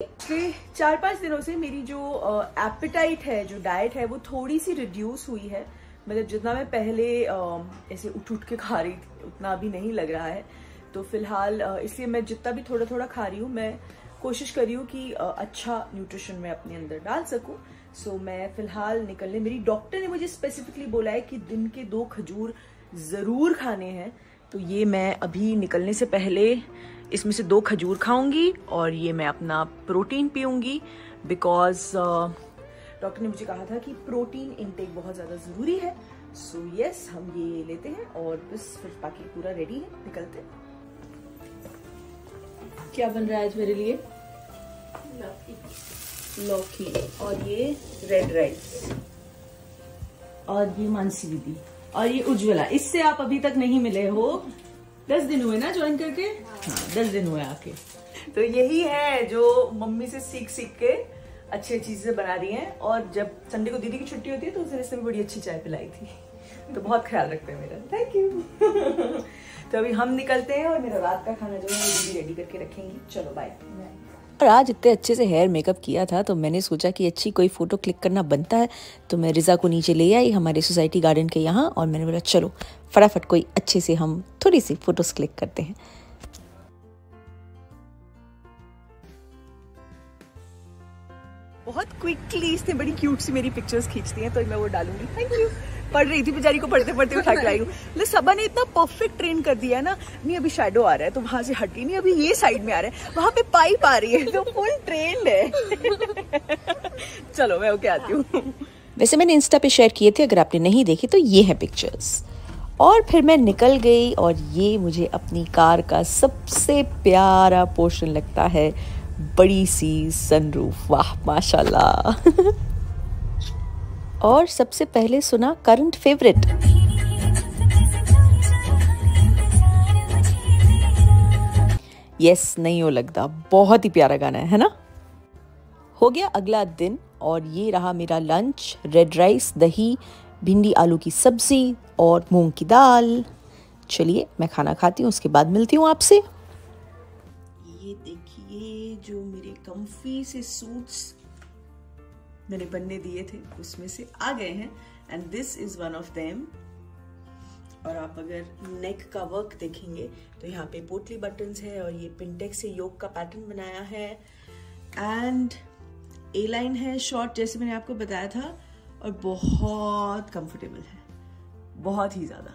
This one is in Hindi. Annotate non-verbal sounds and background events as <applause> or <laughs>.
पिछले चार पाँच दिनों से मेरी जो एपिटाइट है, जो डाइट है, वो थोड़ी सी रिड्यूस हुई है। मतलब जितना मैं पहले ऐसे उठ उठ के खा रही थी, उतना अभी नहीं लग रहा है। तो फ़िलहाल इसलिए मैं जितना भी थोड़ा थोड़ा खा रही हूँ, मैं कोशिश कर रही हूँ कि अच्छा न्यूट्रिशन मैं अपने अंदर डाल सकूँ। सो मैं फ़िलहाल निकलने, मेरी डॉक्टर ने मुझे स्पेसिफिकली बोला है कि दिन के दो खजूर ज़रूर खाने हैं। तो ये मैं अभी निकलने से पहले इसमें से दो खजूर खाऊँगी और ये मैं अपना प्रोटीन पीऊँगी बिकॉज़ डॉक्टर uh, ने मुझे कहा था कि प्रोटीन इनटेक बहुत ज़्यादा ज़रूरी है। सो so, यस yes, हम ये लेते हैं और बस फिर बाकी पूरा रेडी है। निकलते हैं। क्या बन रहा है आज मेरे लिए? लौकी। और ये रेड राइस और ये मानसी दीदी। और ये उज्ज्वला इससे आप अभी तक नहीं मिले हो। दस दिन हुए ना ज्वाइन करके? हाँ। दस दिन हुए आके। तो यही है जो मम्मी से सीख सीख के अच्छी अच्छी चीज़ें बना रही हैं। और जब संडे को दीदी की छुट्टी होती है तो उसने इसमें बड़ी अच्छी चाय पिलाई थी। तो बहुत ख्याल रखते हैं मेरा। थैंक यू <laughs> तो अभी हम निकलते हैं और मेरा रात का खाना जो है दीदी रेडी करके रखेंगी। चलो बाय और आज इतने अच्छे से हेयर मेकअप किया था तो मैंने सोचा कि अच्छी कोई फ़ोटो क्लिक करना बनता है तो मैं रिज़ा को नीचे ले आई हमारे सोसाइटी गार्डन के यहाँ और मैंने बोला, चलो, फटाफट कोई अच्छे से हम थोड़ी सी फ़ोटोज़ क्लिक करते हैं। बहुत क्विकली इसने बड़ी क्यूट सी मेरी पिक्चर्स खींचती हैं तो मैं वो डालूँगी। थैंक यू पढ़ रही थी बेचारी को पढ़ते पढ़ते उठा के आई हूँ। सबा ने इतना परफेक्ट ट्रेन कर दिया है ना। नहीं, अभी शेडो आ रहा है तो वहाँ से हट नहीं, अभी ये साइड में आ रहा है। वहाँ पे पाइप आ रही है तो फुल ट्रेन है। <laughs> चलो, मैं ओके आती हूँ। वैसे मैंने इंस्टा पे शेयर किए थे, अगर आपने नहीं देखे तो ये है पिक्चर्स और फिर मैं निकल गई, और ये मुझे अपनी कार का सबसे प्यारा पोर्शन लगता है। बड़ी सी सनरूफ वाह, माशाल्लाह। <laughs> और सबसे पहले सुना करंट फेवरेट यस नहीं हो लगता। बहुत ही प्यारा गाना है है ना? हो गया अगला दिन और ये रहा मेरा लंच रेड राइस दही, भिंडी, आलू की सब्ज़ी और मूंग की दाल। चलिए, मैं खाना खाती हूँ, उसके बाद मिलती हूँ आपसे। ये देखिए जो मेरे कंफी से सूट्स मैंने बनने दिए थे, उसमें से आ गए हैं। And this is one of them और आप अगर नेक का वर्क देखेंगे तो यहाँ पे पोटली बटन्स है और ये पिंटेक से योग का पैटर्न बनाया है। एंड ए लाइन है शॉर्ट जैसे मैंने आपको बताया था, और बहुत कंफर्टेबल है। बहुत ही ज़्यादा।